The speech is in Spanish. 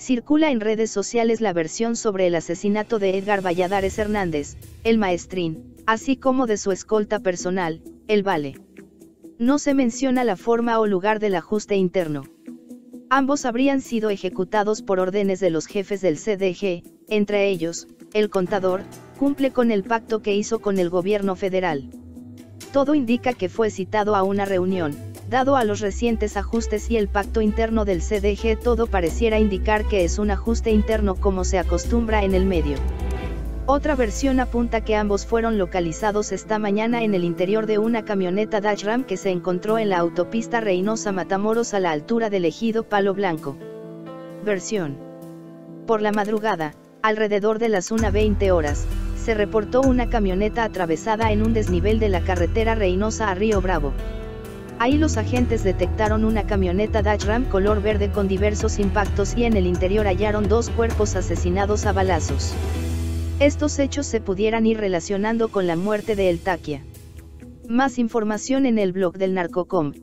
Circula en redes sociales la versión sobre el asesinato de Edgar Valladares Hernández, el maestrín, así como de su escolta personal, el Vale. No se menciona la forma o lugar del ajuste interno. Ambos habrían sido ejecutados por órdenes de los jefes del CDG, entre ellos, el contador, cumple con el pacto que hizo con el gobierno federal. Todo indica que fue citado a una reunión, dado a los recientes ajustes y el pacto interno del CDG todo pareciera indicar que es un ajuste interno como se acostumbra en el medio. Otra versión apunta que ambos fueron localizados esta mañana en el interior de una camioneta Dodge Ram que se encontró en la autopista Reynosa Matamoros a la altura del ejido Palo Blanco. Versión. Por la madrugada, alrededor de las 1.20 horas, se reportó una camioneta atravesada en un desnivel de la carretera Reynosa a Río Bravo. Ahí los agentes detectaron una camioneta Dodge Ram color verde con diversos impactos y en el interior hallaron dos cuerpos asesinados a balazos. Estos hechos se pudieran ir relacionando con la muerte de El Taquia. Más información en el blog del Narcocom.